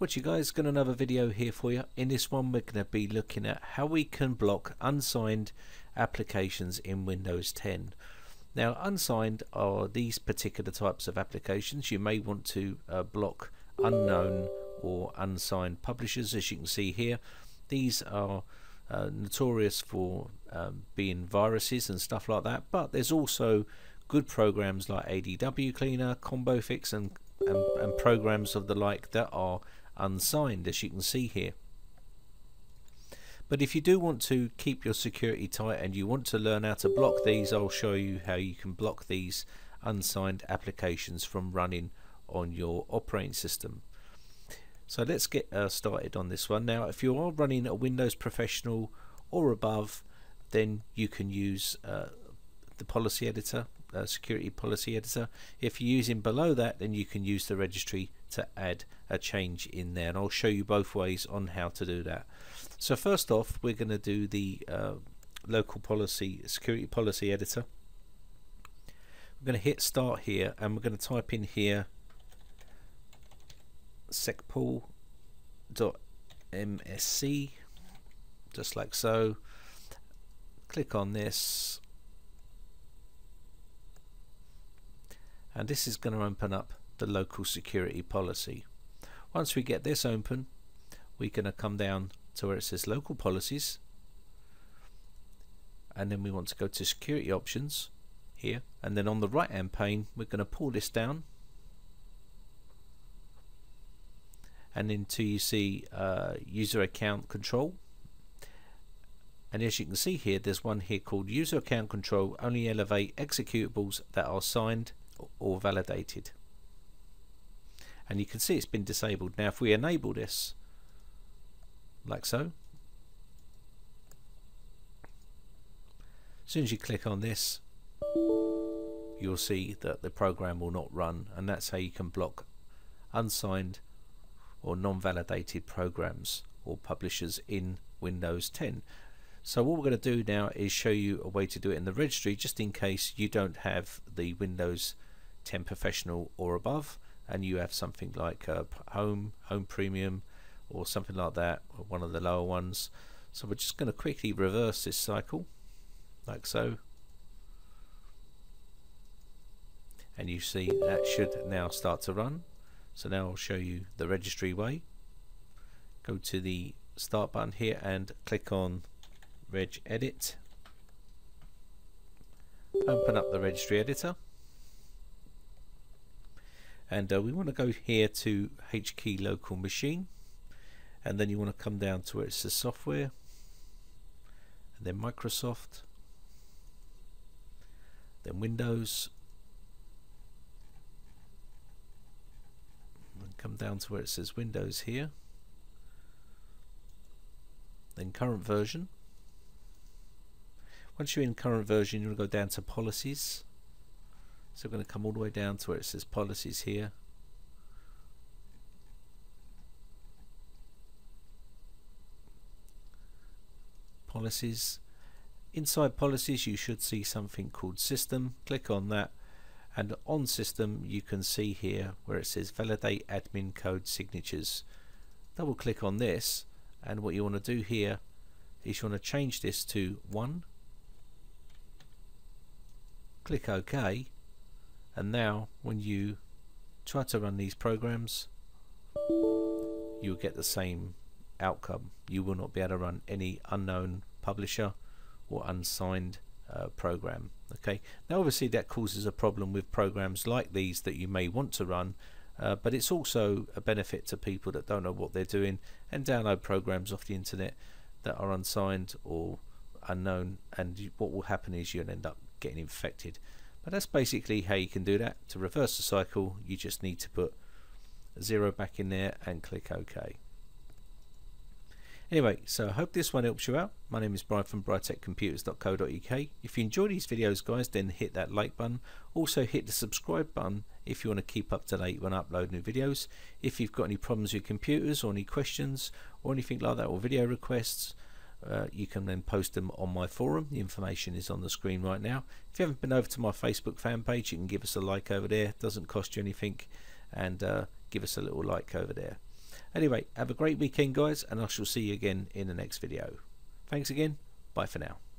What you guys got another video here for you. In this one we're going to be looking at how we can block unsigned applications in Windows 10. Now unsigned are these particular types of applications. You may want to uh, block unknown or unsigned publishers as you can see here. These are uh, notorious for um, being viruses and stuff like that but there's also good programs like ADW Cleaner, Combo Fix and, and, and programs of the like that are unsigned as you can see here. But if you do want to keep your security tight and you want to learn how to block these, I'll show you how you can block these unsigned applications from running on your operating system. So let's get uh, started on this one. Now if you are running a Windows Professional or above then you can use uh, the policy editor uh, security policy editor. If you're using below that, then you can use the registry to add a change in there. And I'll show you both ways on how to do that. So first off, we're going to do the uh, local policy security policy editor. We're going to hit start here and we're going to type in here secpol.msc just like so click on this and this is going to open up the local security policy. Once we get this open we're going to come down to where it says local policies and then we want to go to security options here and then on the right hand pane we're going to pull this down. And until you see uh, user account control. And as you can see here there's one here called user account control only elevate executables that are signed or validated and you can see it's been disabled. Now if we enable this like so as soon as you click on this you'll see that the program will not run. And that's how you can block unsigned or non-validated programs or publishers in Windows 10 so what we're going to do now is show you a way to do it in the registry just in case you don't have the Windows 10 Professional or above and you have something like Home, Home Premium or something like that, one of the lower ones. So we're just going to quickly reverse this cycle like so. And you see that should now start to run. So now I'll show you the registry way. Go to the start button here and click on reg edit. Open up the registry editor and uh, we want to go here to HKey local machine. And then you want to come down to where it says software. And then Microsoft. Then Windows. And come down to where it says Windows here. Then current version. Once you're in current version, you'll go down to policies. So we're going to come all the way down to where it says policies here. Policies. Inside policies, you should see something called system. Click on that. And on system, you can see here where it says validate admin code signatures. Double click on this. And what you want to do here is you want to change this to 1 click OK and now when you try to run these programs you'll get the same outcome you will not be able to run any unknown publisher or unsigned uh, program okay now obviously that causes a problem with programs like these that you may want to run uh, but it's also a benefit to people that don't know what they're doing and download programs off the internet that are unsigned or unknown and what will happen is you'll end up getting infected. But that's basically how you can do that. To reverse the cycle, you just need to put zero back in there and click OK. Anyway, so I hope this one helps you out. My name is Brian from briteccomputers.co.uk. If you enjoy these videos guys then hit that like button. Also hit the subscribe button if you want to keep up to date when I upload new videos. If you've got any problems with computers or any questions or anything like that or video requests uh, you can then post them on my forum. The information is on the screen right now. If you haven't been over to my Facebook fan page, you can give us a like over there. It doesn't cost you anything, and uh, give us a little like over there. Anyway, have a great weekend, guys, and I shall see you again in the next video. Thanks again. Bye for now.